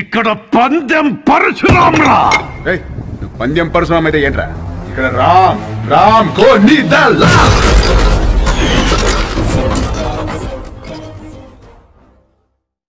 ఇక్కడ పందెం పరశురామరా. పందెం పరశురామ్ అయితే ఏంట్రా? ఇక్కడ రామ్ రామ్ కోని